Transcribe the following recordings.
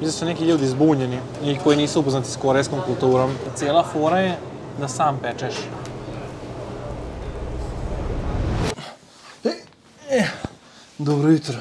Mislim da su neki ljudi zbunjeni i koji nisu upoznati s korejskom kulturom. Cijela fora je da sam pečeš. Dobro jutro.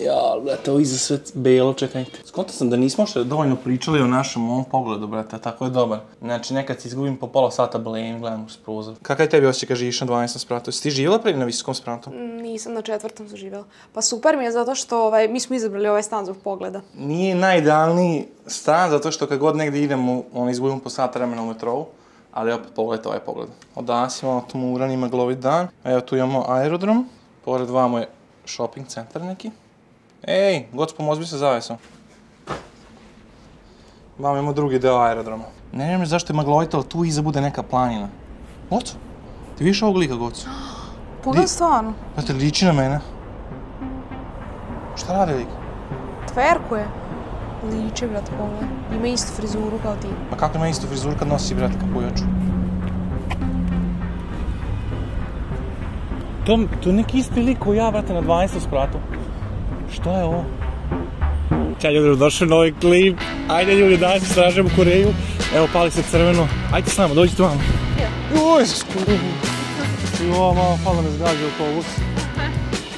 Ja, brate, ovo iza sve belo, čekajte. Skontao sam da nismo što dovoljno pričali o našem ovom pogledu, brate, tako je dobar. Znači, nekad se izgubim po pola sata blame, gledam uz prozor. Kakav je tebi osjećaj kad živiš na 12. spratu? Jesi ti živjela prije na visokom spratu? Nisam na četvrtom su živjela. Pa super mi je zato što ovaj, mi smo izabrali ovaj stan zbog pogleda. Nije najidealniji stan, zato što kad god negdje idemo, on izgubimo po sat vremena u metrovu. Ali opet pogledajte ovaj pogled. Od danas imamo tmuran, ima glovit dan. A evo tu imamo aerodrom. Pored vamo je shopping centar neki. Ej, god pomozbi se zavesom. Vamo imamo drugi deo aerodroma. Ne vjerujem zašto je maglovito, ali tu iza bude neka planina. Gocu, ti vidiš ovog lika, Gocu? Pogledaj stvarno. Znate, liči na mene. Šta radi lik? Tverku je. Liči, brat, pogledaj. Ima istu frizuru kao ti. Pa kako ima istu frizuru kad nosi, brate, kapujaču? To, to je neki isti lik koji ja, brate, na 12. spratu. Šta je ovo? Ćao ljudi, došao novi klip. Ajde ljudi, danas istražujemo Koreju. Evo, pali se crveno. Ajde s nama, dođite vamo. Joj, skuru. Jo, malo, palo me zgađa autobus.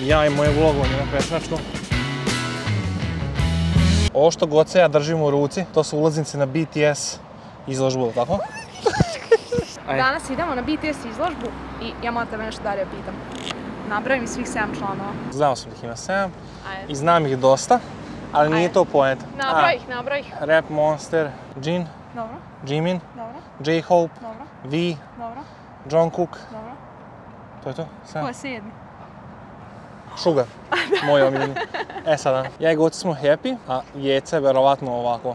Ja i moje vlogovanje na pešačku. Ovo što god se ja držim u ruci, to su ulaznice na BTS izložbu, tako? Ajde. Danas idemo na BTS izložbu i ja moram tebe nešto dalje pitam. Nabravi mi svih 7 članova. Znao sam da ih ima 7 Ajde. i znam ih dosta, ali nije to poenta. Nabravi ih, nabravi ih. Rap Monster, Jin, Dobro, Jimin, dobro, J-Hope, dobro, V, dobro, Jungkook, dobro. to je to? Ko Sedam. je sedmi? Sugar, moj omiljeni. E sada, ja i Goci smo happy, a Jeca je verovatno ovako.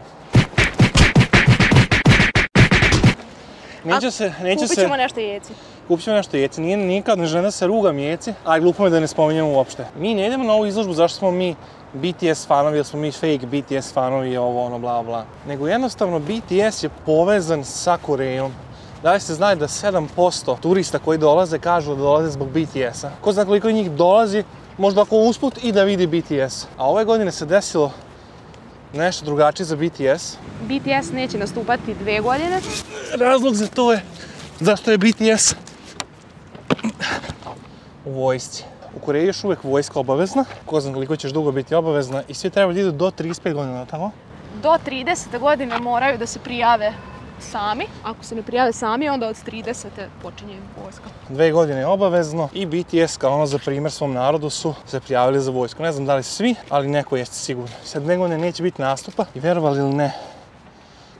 Neće se, neće Kupit se... ćemo nešto jeci. Kupit ćemo nešto jeci. Nije nikad ne žena se ruga jeci, a glupo mi je da ne spominjemo uopšte. Mi ne idemo na ovu izložbu zašto smo mi BTS fanovi, ili smo mi fake BTS fanovi, ovo ono bla bla. Nego jednostavno BTS je povezan sa Korejom. Da li ste znali da 7% turista koji dolaze kažu da dolaze zbog BTS-a? Ko zna koliko njih dolazi, možda ako usput i da vidi BTS. A ove godine se desilo nešto drugačije za BTS. BTS neće nastupati dve godine. Razlog za to je zašto je BTS u vojsci. U Koreji je još uvijek vojska obavezna, ko zna koliko ćeš dugo biti obavezna i svi trebaju da idu do 35 godina, tako? Do 30. godine moraju da se prijave sami. Ako se ne prijave sami, onda od 30. počinje vojska. Dve godine je obavezno i BTS kao ono za primjer svom narodu su se prijavili za vojsku. Ne znam da li svi, ali neko jeste sigurno. Sad dve godine neće biti nastupa i verovali ili ne,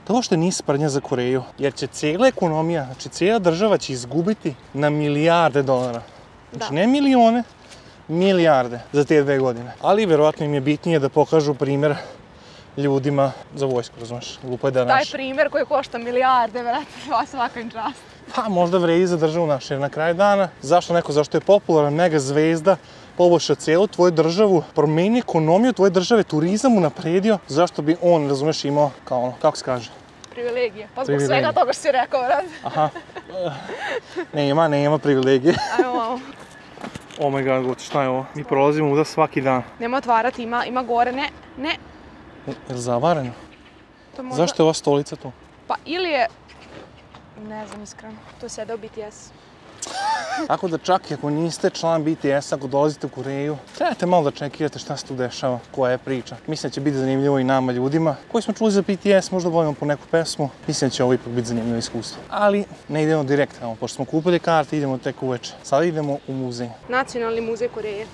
to uopšte nije sprdnja za Koreju, jer će cijela ekonomija, znači cijela država će izgubiti na milijarde dolara. Znači Da. ne milione, milijarde za te dve godine. Ali verovatno im je bitnije da pokažu primjer ljudima za vojsku, razumeš? Glupo je da Taj naš... primjer koji košta milijarde, vrati, vas svaka im čast. Pa možda vredi za državu našu, jer na kraju dana, zašto neko, zašto je popularan mega zvezda, poboljšao cijelu tvoju državu, promeni ekonomiju tvoje države, turizam unapredio, zašto bi on, razumeš, imao, kao ono, kako se kaže? Privilegije. Pa zbog Privilegije. svega toga što si rekao, vrati. Aha, nema, nema privilegije. Ajmo malo. Oh my god, šta je ovo? Mi prolazimo uda svaki dan. Nema otvarati, ima, ima gore, ne, ne. Je li zavareno? Možda... Zašto je ova stolica tu? Pa ili je... Ne znam iskreno. Tu je sedao BTS. Tako da čak i ako niste član BTS, ako dolazite u Koreju, trebate malo da čekirate šta se tu dešava, koja je priča. Mislim da će biti zanimljivo i nama ljudima koji smo čuli za BTS, možda volimo po neku pesmu. Mislim da će ovo ipak biti zanimljivo iskustvo. Ali ne idemo direkt tamo, pošto smo kupili karte, idemo tek uveče. Sada idemo u muzej. Nacionalni muzej Koreje.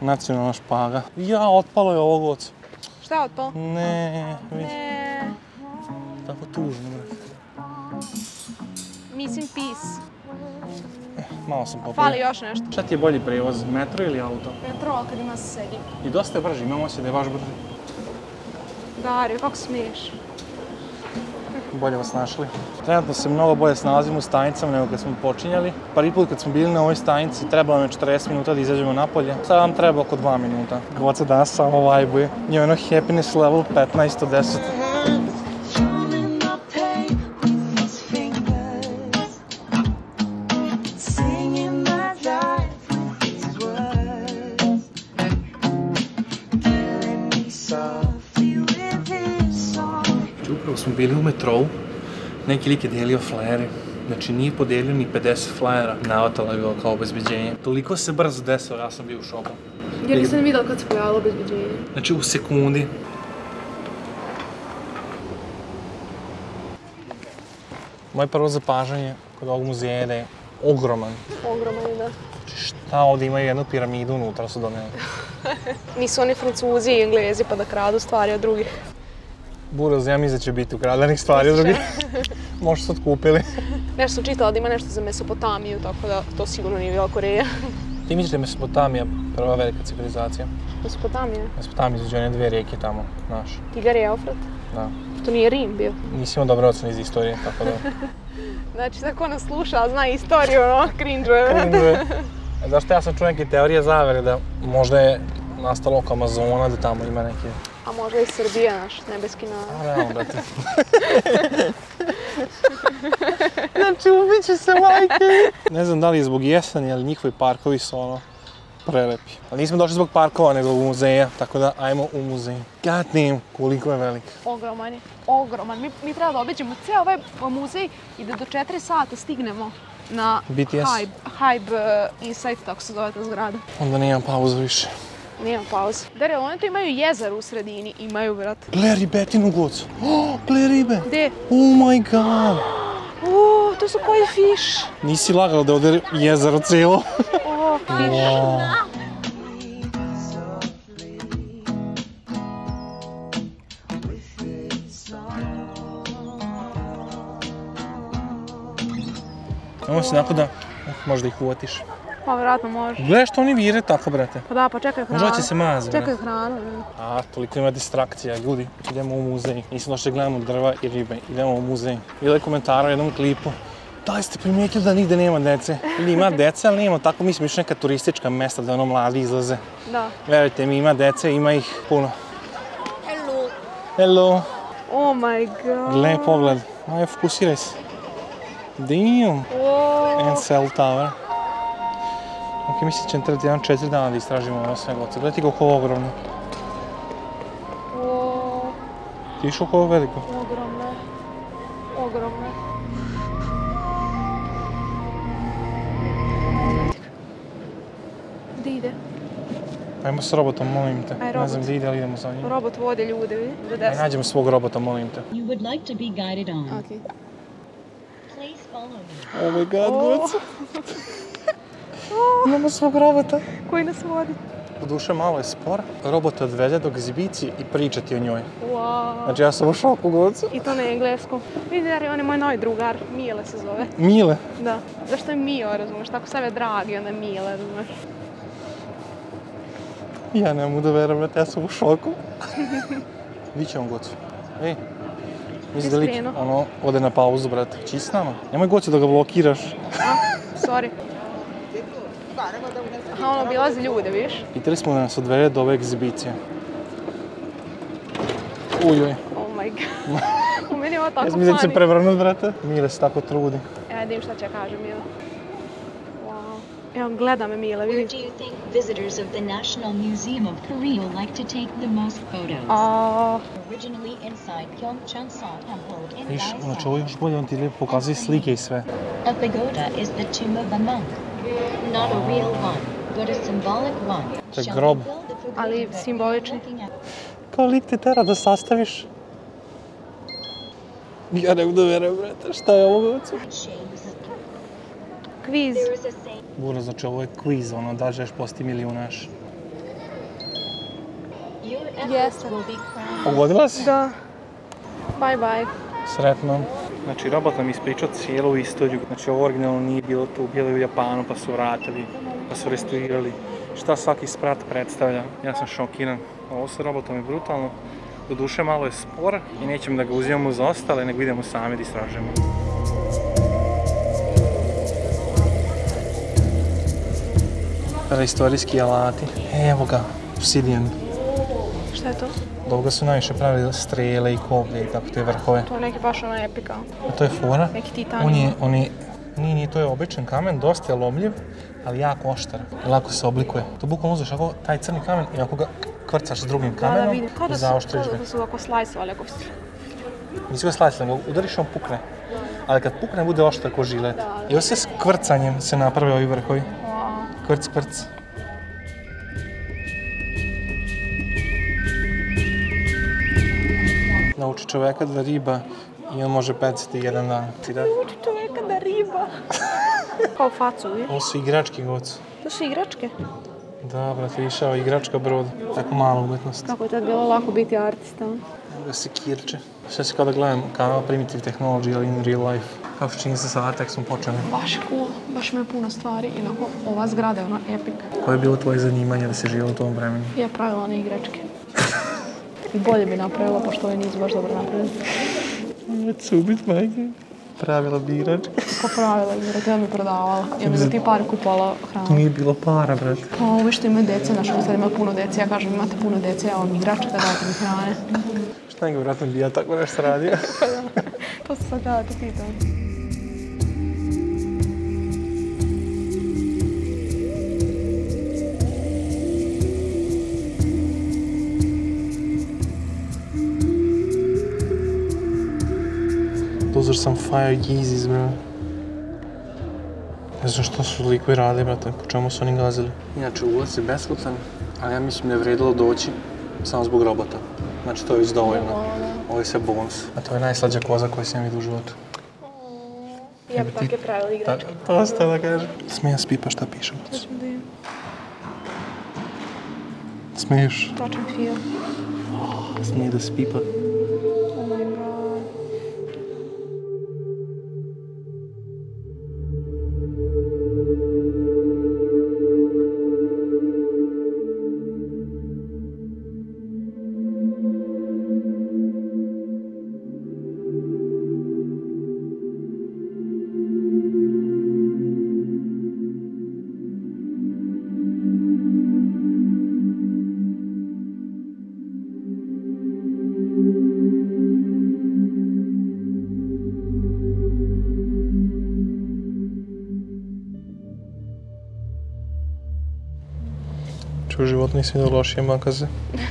Nacionalna špaga. Ja, otpalo je ovo goc. Šta je otpalo? Ne, vidi, Ne. tako tužno. brate. Missing piece. Malo sam popio. Fali još nešto. Šta ti je bolji prevoz, metro ili auto? Metro, ali kad ima se sedi. I dosta je brži, imamo osjećaj da je baš brži. Dario, kako smiješ? Bolje vas našli. Trenutno se mnogo bolje snalazimo u stanicama nego kad smo počinjali. Prvi put kad smo bili na ovoj stanici trebalo nam je 40 minuta da izađemo napolje. Sad nam treba oko 2 minuta. Goca danas samo vajbuje. Njeno happiness level 15 od 10. bili u metrou, neki lik je dijelio flajere. Znači nije podijelio ni 50 flajera, navatala ga kao obezbeđenje. Toliko se brzo desilo, ja sam bio u šoku. Ja nisam vidjela kad se pojavilo obezbeđenje. Znači u sekundi. Moje prvo zapažanje kod ovog muzeja je da je ogroman. Ogroman je, da. Znači šta ovdje imaju jednu piramidu unutra su donijeli. Nisu oni francuzi i englezi pa da kradu stvari od drugih. Buraz, ja mislim da će biti ukradenih stvari od drugih. Možda su otkupili. Nešto sam čitala da ima nešto za Mesopotamiju, tako da to sigurno nije bila Koreja. Ti misliš da je Mesopotamija prva velika civilizacija? Mesopotamija? Mesopotamija između one dvije rijeke tamo, znaš. Tigar i Eufrat? Da. To nije Rim bio. Nisi imao dobre ocene iz istorije, tako da... Znači, da ko nas sluša, a zna istoriju, ono, Cringe. Zašto ja sam čuo neke teorije zavere da možda je nastalo oko Amazona, da tamo ima neke... A možda i Srbija, naš nebeski narod. A, realno, brate. znači, ubit će se majke. Ne znam da li je zbog jeseni, ali njihovi parkovi su ono prelepi. Ali nismo došli zbog parkova, nego zbog muzeja, tako da ajmo u muzej. God damn, koliko je velik. Ogroman je, ogroman. Mi, mi treba da obiđemo cijel ovaj muzej i da do 4 sata stignemo na BTS. Hybe, Hybe uh, Insight, tako se zove ta zgrada. Onda nemam pauzu više. Nema pauze. Dario, oni tu imaju jezero u sredini, imaju, brat. Gle ribetinu gocu. Oh, gle ribe. Gdje? Oh my god. O, to su koji fiš. Nisi lagala da je ovdje jezero cijelo. O, fiš. Wow. Ovo se tako da uh, možda ih uvatiš. Pa vjerojatno može. Gle što oni vire tako, brate. Pa da, pa čekaj hranu. Možda će se mazi, Čekaj hranu. ne. A, toliko ima distrakcija, ljudi. Idemo u muzej. Nisam došli da gledamo drva i ribe. Idemo u muzej. Bilo je komentar u jednom klipu. Da li ste primijetili da nigde nema dece? Ili ima dece, ali nema tako, mislim, još neka turistička mesta da ono mladi izlaze. Da. Verujte mi, ima dece, ima ih puno. Hello. Hello. Oh my god. Gle pogled. Aj, fokusiraj se. Damn. Wow. And Cell Tower. Ok, mislim da će nam trebati jedan četiri dana da istražimo ovo sve goce. Gledaj ti koliko je ovo ogromno. Wow. Ti viš koliko veliko? Ogromne. Ogromne. Gdje ide? Ajmo s robotom, molim te. Aj, Ne robot. znam gdje ide, ali idemo za njim. Robot vodi ljude, vidi? Do Aj, nađemo svog robota, molim te. You would like to be guided on. Okej. Please follow me. Oh my god, O. Imamo svog robota. Koji nas vodi? Doduše malo je spor. Robot odvede do egzibicije i priča ti o njoj. Wow. Znači ja sam u šoku, gocu. I to na engleskom. Vidi, Dari, on je moj novi drugar. Mile se zove. Mile. Da. Zašto je Mio, razumiješ? Tako sebe dragi, onda je Mile, razumiješ? Ja ne mogu da verujem, ja sam u šoku. Viće on gocu. Ej. Mislim da lik, ono, ode na pauzu, brate. Či s nama? Nemoj gocu da ga blokiraš. A? Sorry. Aha, on obilazi ljude, vidiš? Pitali smo da nas odvede do ove egzibicije. Uj, uj. Oh my god. U meni je ovo tako Ja sam mislim da će funny. prevrnut, brate. Mile se tako trudi. Ja vidim šta će ja kažem, Mile. Wow. Evo, gleda me Mile, Where vidi. do you think visitors of the National Museum of Korea like to take the most photos? A, Originally inside Pyeongchang-sa Temple in Viš, znači Daesan. ovo je još bolje, on ti lijepo pokazuje slike i sve. A pagoda is the tomb of a monk. Not a real one, but a symbolic one. To je grob. Ali at Kao lik te tera da sastaviš. Ja ne da verujem, brate, šta je ovo kviz. Bura, znači ovo je quiz, ono, da li želiš postati milijunaš. Jeste. will be crowned. Pogodila si? Da. Bye bye. Sretno. Znači, robot nam ispričao cijelu istoriju. Znači, ovo originalno nije bilo tu, bilo je u Japanu, pa su vratili, pa su restaurirali. Šta svaki sprat predstavlja, ja sam šokiran. Ovo sa robotom je brutalno. Doduše malo je spor i nećemo da ga uzimamo za ostale, nego idemo sami da istražujemo. Preistorijski alati. Evo ga, obsidian. Šta je to? Dobro su najviše pravili strele i koblje i tako te vrhove. To je neki baš ono epika. A to je fora. Neki titanijum. On je, on je, nije, nije, to je običan kamen, dosta je lomljiv, ali jako oštar. Lako se oblikuje. To bukvalno uzeš ako taj crni kamen i ako ga kvrcaš s drugim Da, da, kamenom vidim. Kao da su, zaoštriš kao ga. da su ovako slajsovali, ako Nisi ga nego udariš on pukne. Ali kad pukne bude oštar ko žilet. I ovo se s kvrcanjem se naprave ovi vrhovi. Kvrc, kvrc. Nauči čoveka da riba i on može peciti jedan dan. Ti da? Uči čoveka da riba. Kao facu, vidiš? Ovo su igrački goc. To su igračke. Da, brate, išao igračka brod. Tako mala umetnost. Kako je tad bilo lako biti artista? Da se kirče. Sve se kao da gledam kanal Primitive Technology, ali in real life. Kao što čini se sada, tek smo počeli. Baš je cool, baš ima puno stvari. Inako, ova zgrada je ona epic. Koje je bilo tvoje zanimanje da se živjelo u tom vremenu? Ja pravila one igračke. I bolje bi napravila, pošto ovaj nisu baš dobro napravili. Neću ubit, majke. Pravila bi igračke. Popravila igrate, ja bi prodavala. Ja bi za ti pare kupovala To hranu. nije bilo para, brate. Pa ovi što imaju dece, znaš, sad ima puno dece, ja kažem imate puno dece, ja vam igračke da date mi hrane. Šta nego, vratno bi ja tako nešto radio. To se sad kada te Those are some fire Yeezys, bro. Ne znam što su likovi radili, brate, po čemu su oni gazili. Inače, ulaz je besplatan, ali ja mislim da je vredilo doći samo zbog robota. Znači, to je već dovoljno. Ovo je sve bonus. A to je najslađa koza koju sam vidio u životu. Ja bi takve pravila igračke. to ste da kažem. Smija spipa šta piše. Hoćemo da imam Smiješ? točan feel. Smije da spipa. U životu nisi vidio lošije makaze.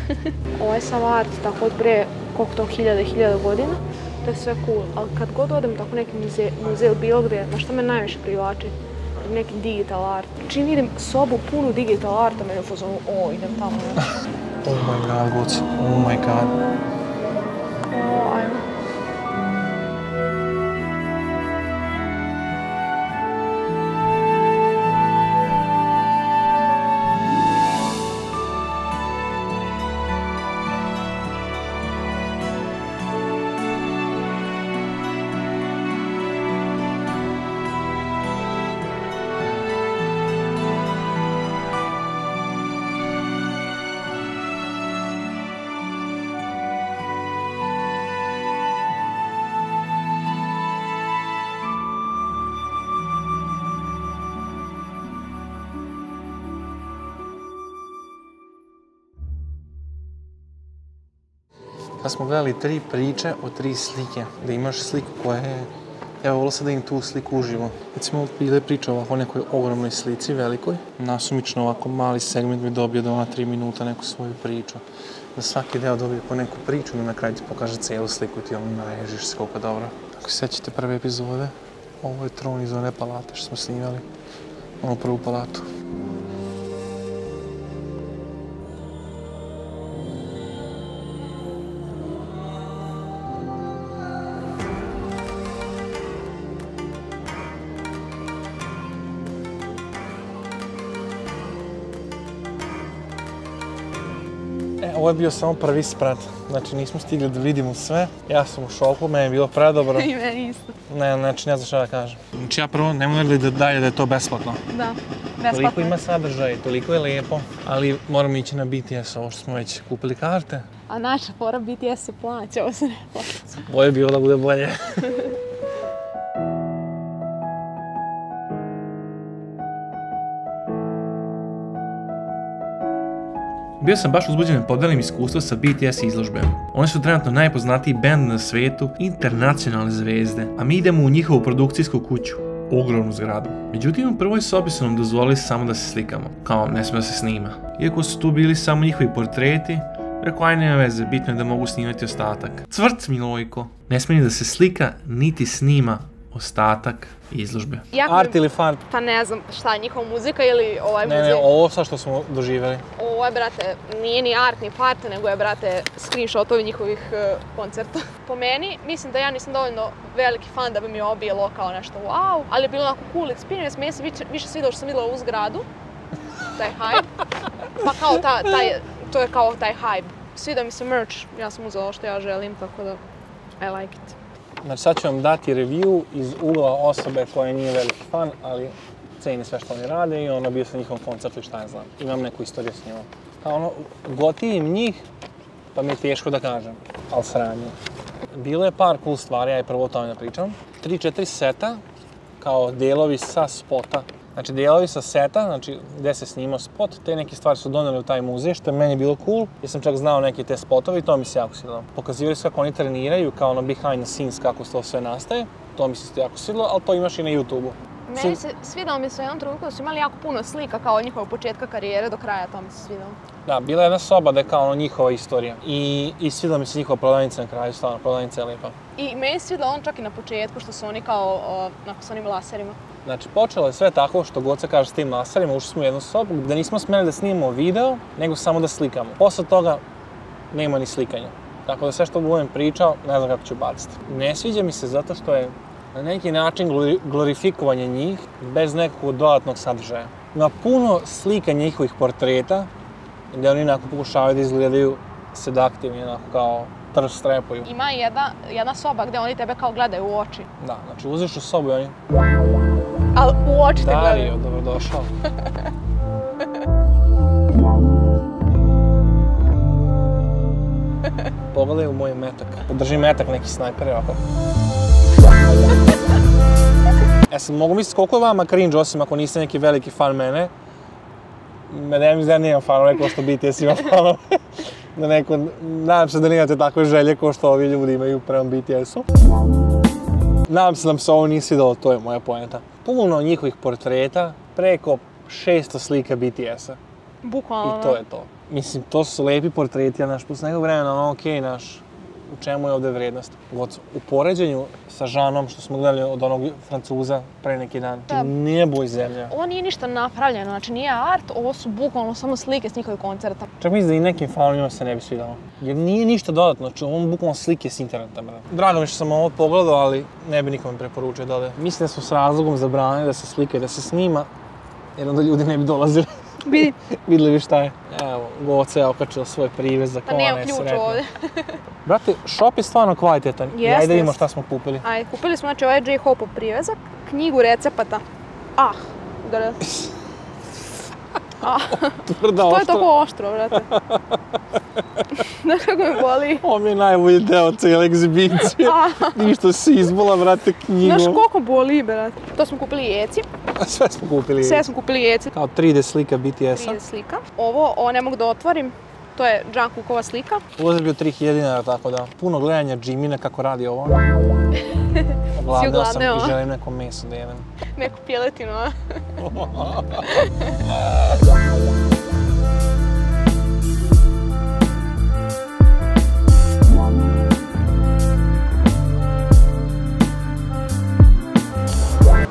Ovaj sam art tako od pre koliko to hiljada hiljada godina, to je sve cool. Ali kad god odem tako neki muzej, muzej bilo gdje, na što me najviše privlači? Neki digital art. Čim vidim sobu punu digital arta, meni je u fazonu, o, idem tamo. Oh my god, Guc. Oh my god. Sad smo gledali tri priče o tri slike. Da imaš sliku koja je... Evo, volio sam da im tu sliku uživo. Recimo, bile priče ovako o nekoj ogromnoj slici, velikoj. Nasumično ovako mali segment bi dobio da ona tri minuta neku svoju priču. Da svaki deo dobije po neku priču, da na kraju ti pokaže cijelu sliku i ti ono naježiš se koliko dobro. Ako se sjećate prve epizode, ovo je tron iz one palate što smo snimali. Onu prvu palatu. Ovo je bio samo prvi sprat. Znači nismo stigli da vidimo sve. Ja sam u šoku, meni je bilo predobro. I meni isto. Ne, znači ne znam šta da kažem. Znači ja prvo ne mogu da dalje da je to besplatno. Da, Toliko besplatno. ima sadržaj, toliko je lijepo, ali moramo ići na BTS, ovo što smo već kupili karte. A naša fora BTS se plaća, ovo se ne plaća. Bolje bi bilo da bude bolje. Bio sam baš uzbuđen da podelim iskustvo sa BTS izložbe. Oni su trenutno najpoznatiji band na svijetu, internacionalne zvezde, a mi idemo u njihovu produkcijsku kuću. Ogromnu zgradu. Međutim, u prvoj sobi su nam dozvolili samo da se slikamo, kao ne smije da se snima. Iako su tu bili samo njihovi portreti, rekao aj nema veze, bitno je da mogu snimati ostatak. Cvrc Milojko, ne smije da se slika niti snima ostatak izložbe. Jako Art ili fart? Pa ne znam šta je njihova muzika ili ovaj Ne, muzej. ne, ovo sad što smo doživjeli. Ovo je, brate, nije ni art ni part, nego je, brate, screenshotovi njihovih e, koncerta. Po meni, mislim da ja nisam dovoljno veliki fan da bi mi ovo bilo kao nešto wow, ali je bilo onako cool experience. Meni se više, više svidjelo što sam vidjela ovu zgradu, taj hype. Pa kao ta, taj, to je kao taj hype. Svida mi se merch, ja sam uzela ovo što ja želim, tako da I like it. Znači sad ću vam dati review iz ugla osobe koja nije veliki fan, ali ceni sve što oni rade i ono bio sam na njihovom koncertu i šta ja znam. Imam neku istoriju s njima. Kao ono, gotivim njih, pa mi je teško da kažem, ali sranje. Bilo je par cool stvari, ja prvo o tome pričam. 3-4 seta, kao dijelovi sa spota. Znači, dijelovi sa seta, znači gdje se snimao spot, te neke stvari su donijeli u taj muzej, što je meni bilo cool, jer sam čak znao neke te spotove i to mi se jako svidjelo. Pokazivali su kako oni treniraju, kao ono behind the scenes, kako to sve nastaje. To mi se jako svidjelo, ali to imaš i na YouTube-u. Meni se svidjelo mi se u jednom trenutku da su imali jako puno slika kao od njihovog početka karijere do kraja, to mi se svidjelo. Da, bila je jedna soba da je kao ono njihova istorija. I, i svidjela mi se njihova prodavnica na kraju, stvarno, prodavnica je lijepa. I meni se svidjelo on čak i na početku što su oni kao o, onako s onim laserima. Znači, počelo je sve tako što god se kaže s tim laserima, ušli smo u jednu sobu gdje nismo smjeli da snimamo video, nego samo da slikamo. Posle toga nema ni slikanja. Tako da sve što budem pričao, ne znam kako ću baciti. Ne sviđa mi se zato što je na neki način glori- glorifikovanje njih bez nekog dodatnog sadržaja. Ima puno slika njihovih portreta gdje oni onako pokušavaju da izgledaju sedaktivni, onako kao trš strepuju. Ima jedna, jedna soba gdje oni tebe kao gledaju u oči. Da, znači uziš u sobu i oni, Ali u oči te Dario, gledaju. dobrodošao. Pogledaj u moj metak. Drži metak neki snajper, ovako. E sad, mogu misliti koliko je vama cringe, osim ako niste neki veliki fan mene. Me ne mislim da ja nijem fanove kao što BTS ima fanove. da neko, nadam se da nemate takve želje kao što ovi ljudi imaju prema BTS-u. Nadam se da nam se ovo nije svidjelo, to je moja poenta. Puno njihovih portreta, preko 600 slika BTS-a. Bukvalno. I to je to. Mislim, to su lepi portreti, a naš plus nekog vremena, ono, okej, naš, u čemu je ovdje vrednost? God, u poređenju sa Žanom, što smo gledali od onog Francuza pre neki dan, Da. nebo i zemlja. Ovo nije ništa napravljeno, znači nije art, ovo su bukvalno samo slike s njihovih koncerta. Čak mislim da i nekim fanovima se ne bi svidjelo. Jer nije ništa dodatno, znači ovo bukvalno slike s interneta. brate. Drago mi što sam ovo pogledao, ali ne bi nikome preporučio da ode. Mislim da smo s razlogom zabranili da se slika i da se snima, jer onda ljudi ne bi dolazili. Vidi, Vidjeli bi šta je. Evo, Goca je okačila svoj privezak, pa ona je ključ sretna. ovdje. Brate, shop je stvarno kvalitetan. Jeste, ajde da vidimo šta smo kupili. Ajde, kupili smo znači ovaj J. Hope privezak, knjigu recepata. Ah, da Ah, Tvrda, to je oštra. tako oštro, brate. Znaš kako me boli? Ovo mi je najbolji deo cijele egzibicije. Ništa si izbola, brate, knjigom. Znaš koliko boli, brate? To smo kupili jeci, Sve smo kupili. sve smo kupili jeci. Kao 3D slika BTS-a. 30 slika. Ovo, ovo ne mogu da otvorim, to je Jungkookova slika. Ulaz je bio 3000 dinara, tako da puno gledanja Jimina kako radi ovo. Ogladneo sam i želim neko meso da jedem. Neku pjeletinu, a?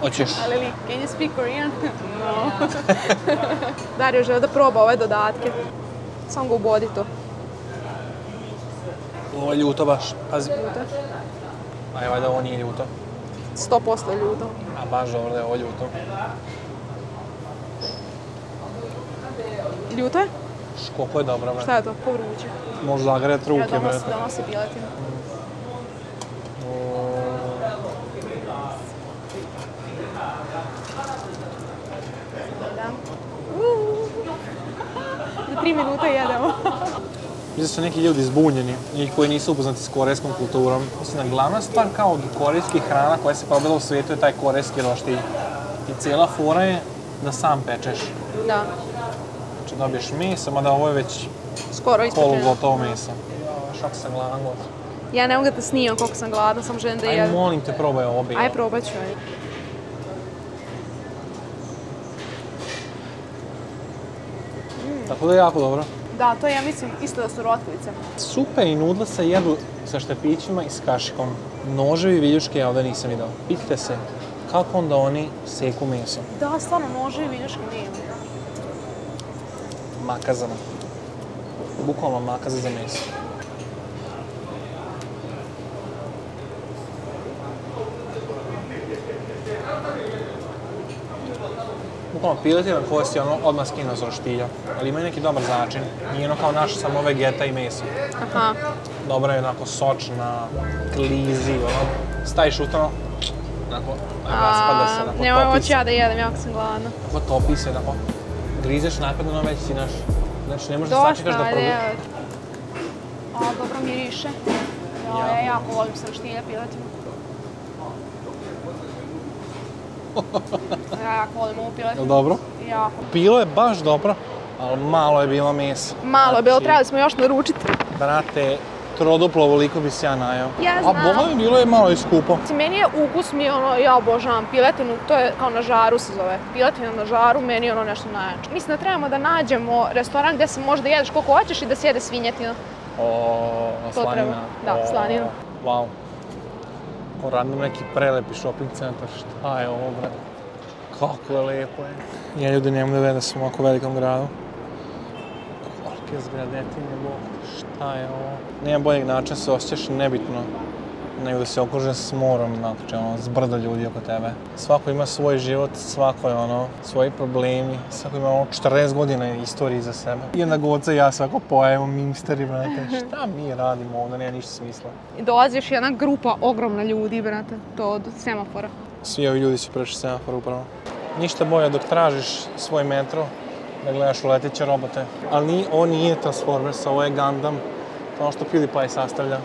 Hoćeš? Ali li, can you speak Korean? No. Dario žele da proba ove dodatke. Samo ga ubodi to. Ovo je ljuto baš. Pazi. Aj, valjda ovo nije ljuto. 100% je ljuto. A baš dobro da je ovo ljuto. Ljuto je? Koliko je dobro, brate. Šta je to? Ko vruće? Može zagret ruke, Ja donosi, donosi piletinu. Da. Za tri minute jedemo. Mislim da su neki ljudi zbunjeni, njih koji nisu upoznati s korejskom kulturom. Mislim da glavna stvar kao od korejskih hrana koja se probila u svijetu je taj korejski roštilj. I cijela fora je da sam pečeš. Da, Znači dobiješ meso, mada ovo je već skoro polugotovo meso. Šak sam gladan god. Ja ne mogu da te snimam koliko sam gladna, samo želim da Aj jedem. molim te probaj bilo. Aj, probat ću. Je jako dobro. Da, to ja mislim isto da su rotvice. Supe i nudle se jedu sa štepićima i s kašikom. Noževi viljuške ja ovdje nisam vidio. Pitajte se kako onda oni seku meso. Da, stvarno nože i viljuške nema. Makazana. Bukvalno makaza za meso. Bukvalno piletina koja si ono odmah skinuo s roštilja. Ali ima neki dobar začin. Nije ono kao naš samo vegeta i meso. Aha. Dobra je onako sočna, klizi, ono. Staviš u to, ono, onako, raspada se, onako, Nemoj moći ja da jedem, jako sam gladna. Onako topi se, onako. Grizeš napad, ono već si naš. Znači, ne možeš da Došla, sačekaš da ajde, probu... evo. A, dobro miriše. Ja, ja jako volim sam štilja piletinu. Ja jako volim ovu Jel piletinu. dobro? Jako. Bilo je baš dobro, ali malo je bilo mesa. Malo je bilo, Znači, trebali smo još naručiti. Brate, troduplo ovoliko bi se ja najao. Ja A znam. boga mi bilo je malo i skupo. Znači, Meni je ukus mi je ono, ja obožavam piletinu, to je kao na žaru se zove. Piletina na žaru, meni je ono nešto najjače. Mislim da trebamo da nađemo restoran gdje se može da jedeš koliko hoćeš i da se jede svinjetina. O, slanina. treba. Da, O, slanina. Wow. O, radim neki prelepi shopping centar. Šta je ovo, bre? Kako je lijepo je. Ja ljudi nemam da vede sam u ovako velikom gradu. Kolike zgradetine, bog. Šta je ovo? Nema boljeg načina se osjećaš nebitno nego da se okružen s morom, znači ono, zbrda ljudi oko tebe. Svako ima svoj život, svako je ono, svoji problemi, svako ima ono 40 godina istorije iza sebe. I onda Goca ja svako pojemo mimsteri, brate, šta mi radimo ovdje, nema ništa smisla. I dolazi još jedna grupa ogromna ljudi, brate, to od semafora. Svi ovi ljudi su prešli semafor upravo. Ništa bolje dok tražiš svoj metro, da gledaš u leteće robote. Ali ni, ovo nije Transformers, ovo je Gundam. To ono što PewDiePie sastavlja.